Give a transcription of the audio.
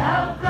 Help.